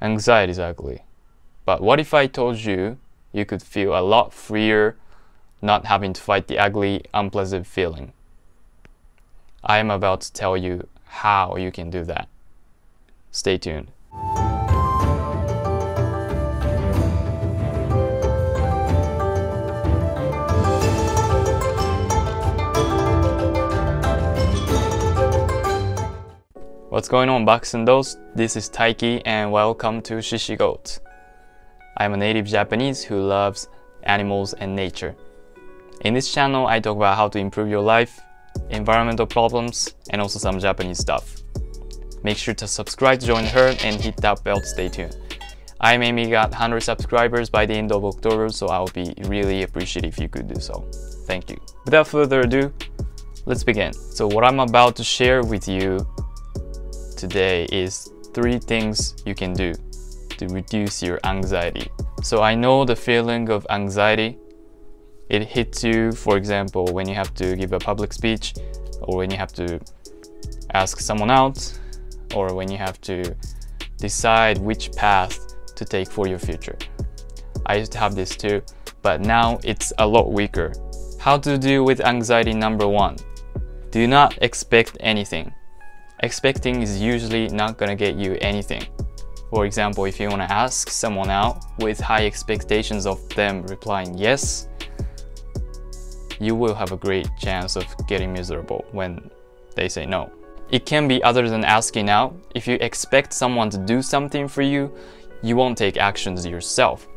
Anxiety is ugly. But what if I told you you could feel a lot freer not having to fight the ugly, unpleasant feeling? I am about to tell you how you can do that. Stay tuned. What's going on, Bucks and Dolls? This is Taiki, and welcome to Shishi Goat. I'm a native Japanese who loves animals and nature. In this channel, I talk about how to improve your life, environmental problems, and also some Japanese stuff. Make sure to subscribe to join her, and hit that bell to stay tuned. I maybe got 100 subscribers by the end of October, so I'll be really appreciative if you could do so. Thank you. Without further ado, let's begin. So what I'm about to share with you today is three things you can do to reduce your anxiety. So I know the feeling of anxiety. It hits you, for example, when you have to give a public speech or when you have to ask someone out or when you have to decide which path to take for your future. I used to have this too, but now it's a lot weaker. How to deal with anxiety number one. Do not expect anything expecting is usually not gonna get you anything. For example, if you wanna ask someone out with high expectations of them replying yes, you will have a great chance of getting miserable when they say no. It can be other than asking out. If you expect someone to do something for you, you won't take actions yourself.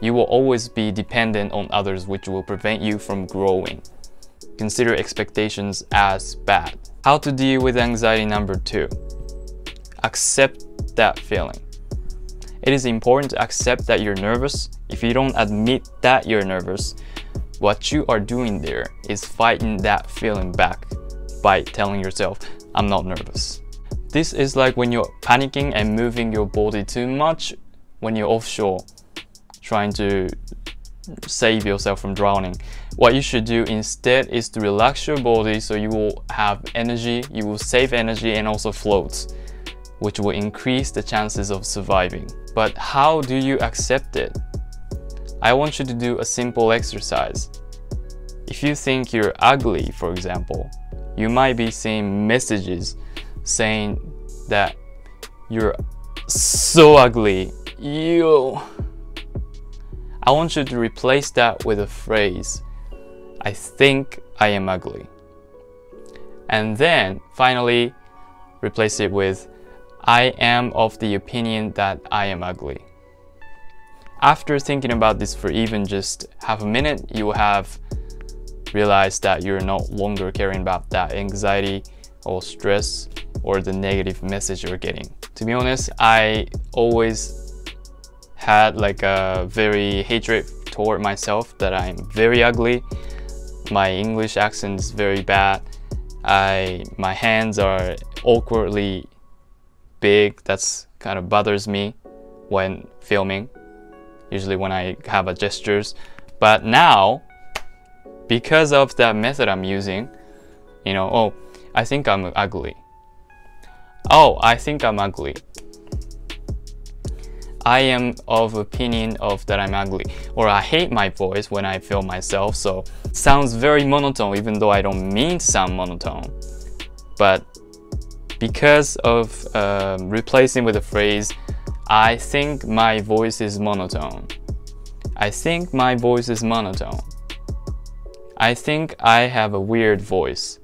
You will always be dependent on others which will prevent you from growing. Consider expectations as bad. How to deal with anxiety number two. Accept that feeling. It is important to accept that you're nervous. If you don't admit that you're nervous, what you are doing there is fighting that feeling back by telling yourself, I'm not nervous. This is like when you're panicking and moving your body too much when you're offshore, trying to save yourself from drowning. What you should do instead is to relax your body so you will have energy, you will save energy and also float, which will increase the chances of surviving. But how do you accept it? I want you to do a simple exercise. If you think you're ugly, for example, you might be seeing messages saying that you're so ugly. You I want you to replace that with a phrase, I think I am ugly. And then finally, replace it with, I am of the opinion that I am ugly. After thinking about this for even just half a minute, you will have realized that you're no longer caring about that anxiety or stress or the negative message you're getting. To be honest, I always had like a very hatred toward myself that I'm very ugly. My English accent is very bad. I my hands are awkwardly big. That's kind of bothers me when filming. Usually when I have a gestures. But now, because of that method I'm using, you know, oh, I think I'm ugly. Oh, I think I'm ugly. I am of opinion of that I'm ugly or I hate my voice when I feel myself so sounds very monotone even though I don't mean to sound monotone. But because of um, replacing with the phrase I think my voice is monotone. I think my voice is monotone. I think I have a weird voice.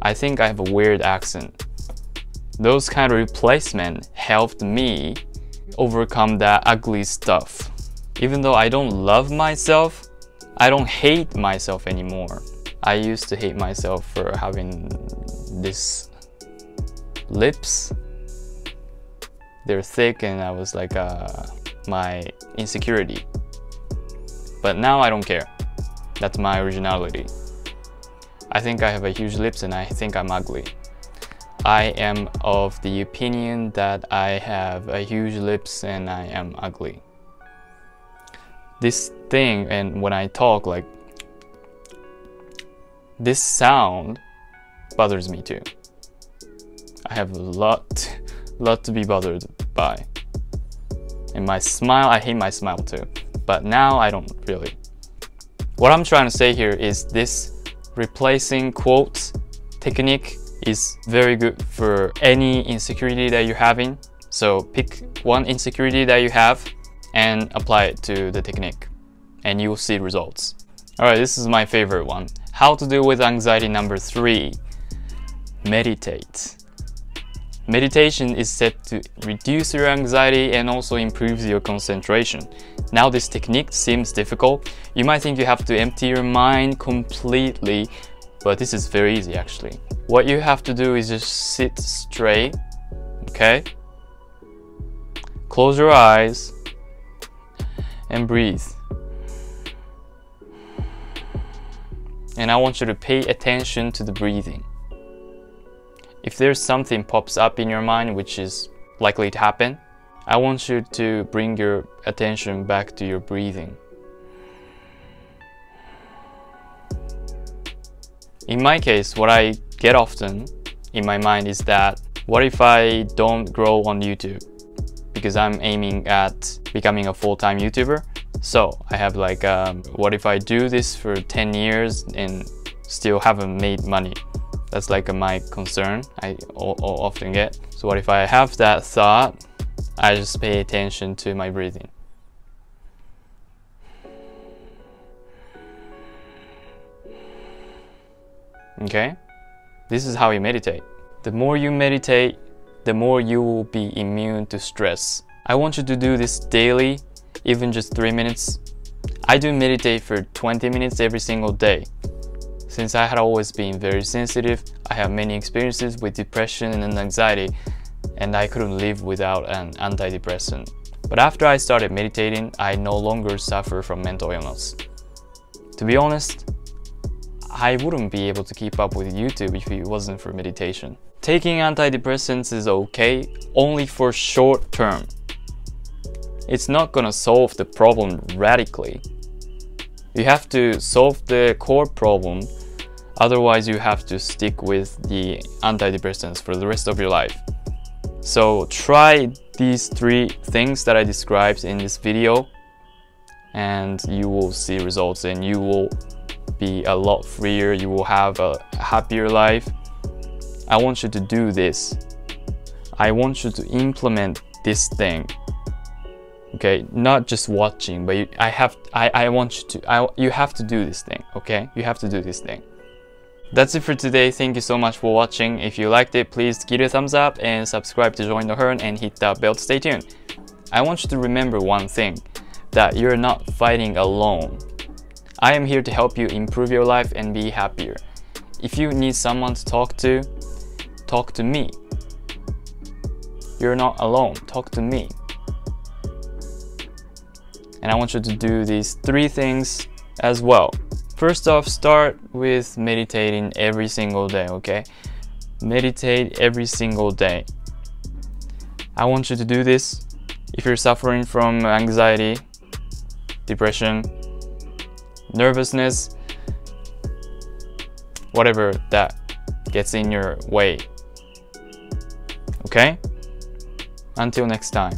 I think I have a weird accent. Those kind of replacement helped me overcome that ugly stuff. Even though I don't love myself, I don't hate myself anymore. I used to hate myself for having this lips. They're thick and I was like uh, my insecurity. But now I don't care. That's my originality. I think I have a huge lips and I think I'm ugly. I am of the opinion that I have a huge lips and I am ugly. This thing and when I talk like this sound bothers me too. I have a lot lot to be bothered by. And my smile, I hate my smile too. But now I don't really. What I'm trying to say here is this replacing quotes technique is very good for any insecurity that you're having. So pick one insecurity that you have and apply it to the technique and you will see results. Alright, this is my favorite one. How to deal with anxiety number three. Meditate. Meditation is said to reduce your anxiety and also improves your concentration. Now this technique seems difficult. You might think you have to empty your mind completely, but this is very easy actually. What you have to do is just sit straight, okay? Close your eyes and breathe. And I want you to pay attention to the breathing. If there's something pops up in your mind which is likely to happen, I want you to bring your attention back to your breathing. In my case, what I get often in my mind is that what if I don't grow on YouTube? Because I'm aiming at becoming a full-time YouTuber. So I have like, um, what if I do this for 10 years and still haven't made money? That's like my concern I often get. So what if I have that thought, I just pay attention to my breathing. Okay? This is how you meditate. The more you meditate, the more you will be immune to stress. I want you to do this daily, even just 3 minutes. I do meditate for 20 minutes every single day. Since I had always been very sensitive, I have many experiences with depression and anxiety, and I couldn't live without an antidepressant. But after I started meditating, I no longer suffer from mental illness. To be honest, I wouldn't be able to keep up with YouTube if it wasn't for meditation. Taking antidepressants is okay, only for short term. It's not gonna solve the problem radically. You have to solve the core problem Otherwise, you have to stick with the antidepressants for the rest of your life. So try these three things that I described in this video and you will see results and you will be a lot freer, you will have a happier life. I want you to do this. I want you to implement this thing. Okay, not just watching, but you, I have I, I want you to I, you have to do this thing, okay? You have to do this thing. That's it for today. Thank you so much for watching. If you liked it, please give it a thumbs up and subscribe to join the herd and hit that bell to stay tuned. I want you to remember one thing, that you're not fighting alone. I am here to help you improve your life and be happier. If you need someone to talk to, talk to me. You're not alone, talk to me. And I want you to do these three things as well. First off, start with meditating every single day, okay? Meditate every single day. I want you to do this if you're suffering from anxiety, depression, nervousness, whatever that gets in your way. Okay? Until next time.